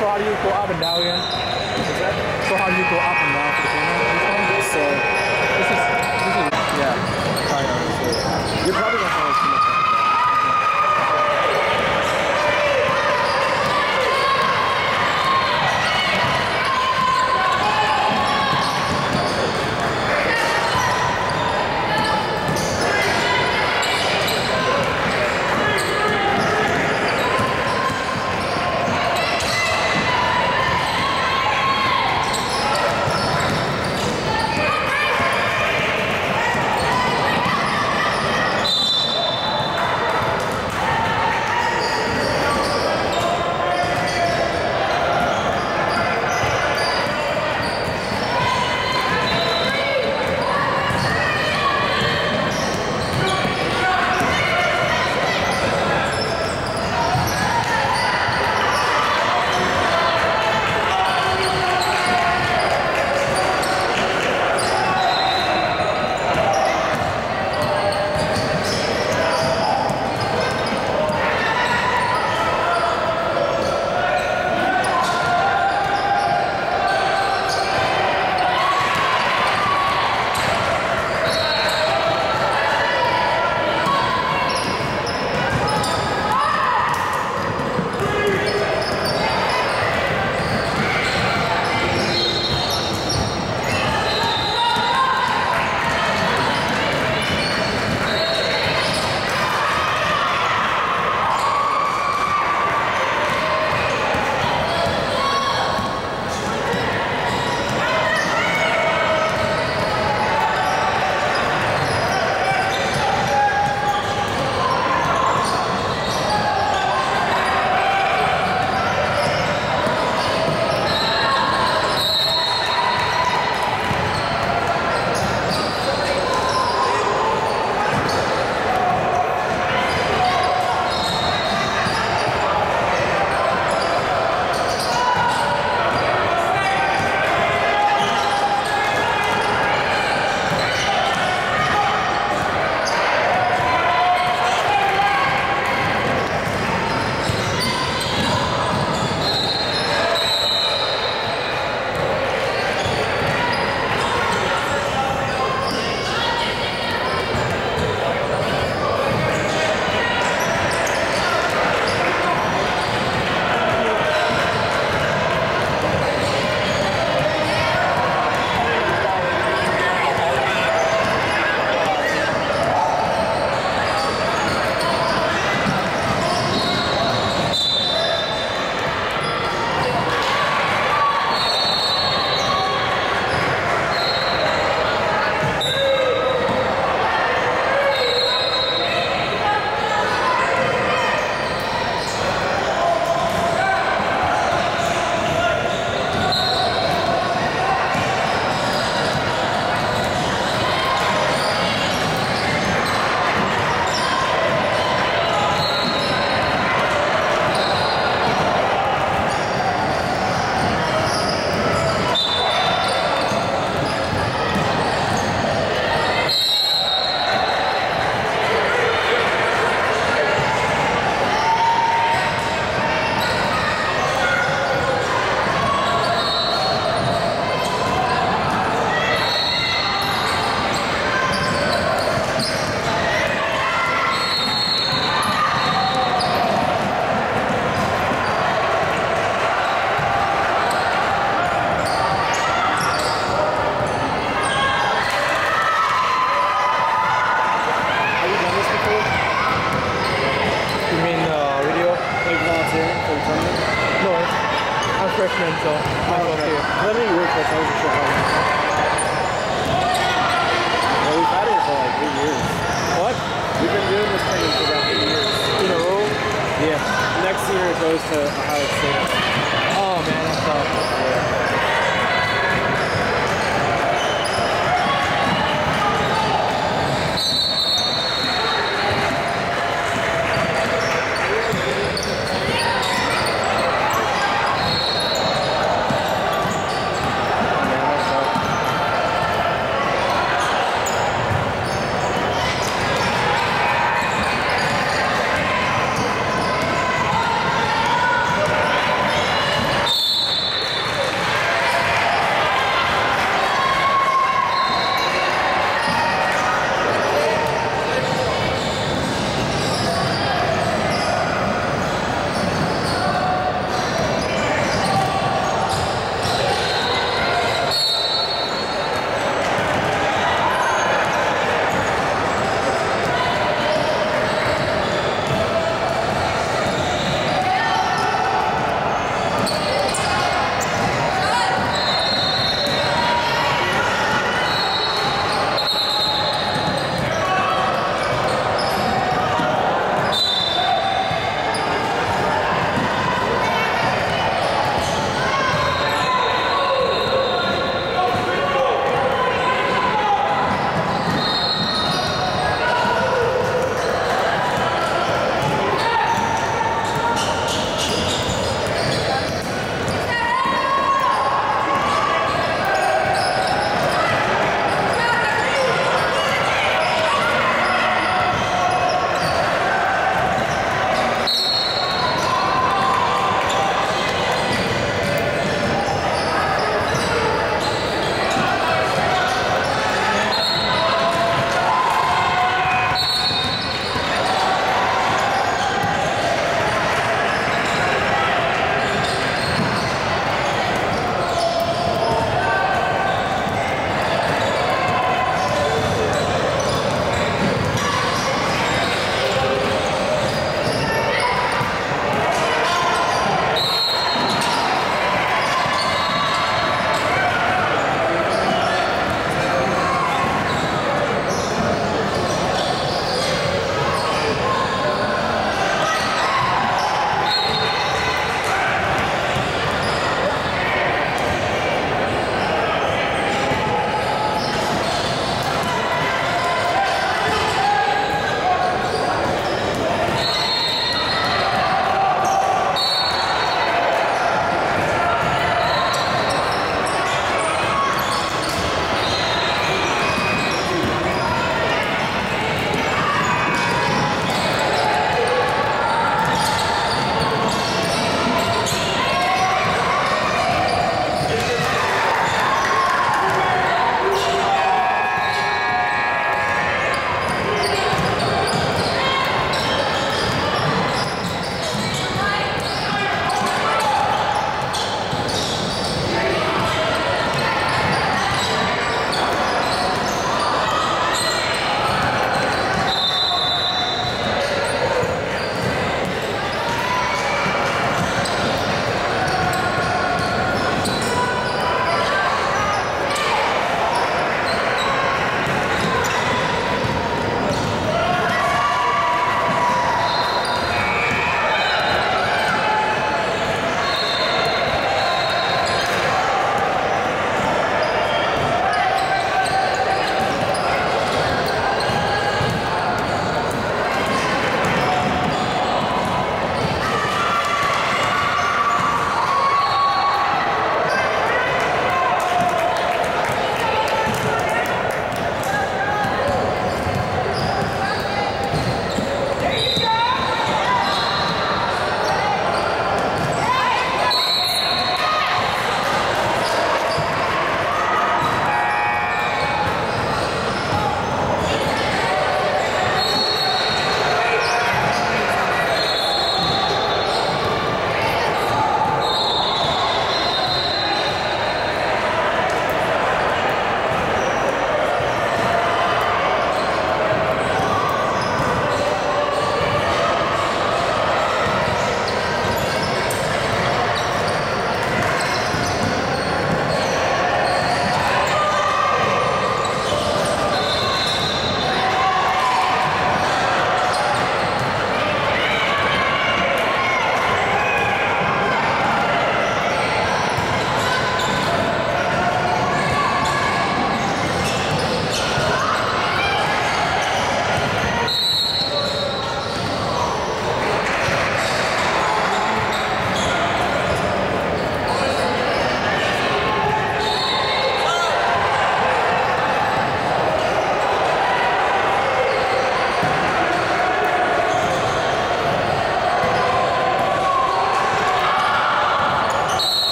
So how do you go up and down again? So how do you go up and down for the camera? So This is, this is, yeah. Sorry, no, you're probably not going to goes to Ohio State. Oh man.